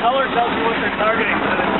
color tells you what they're targeting. So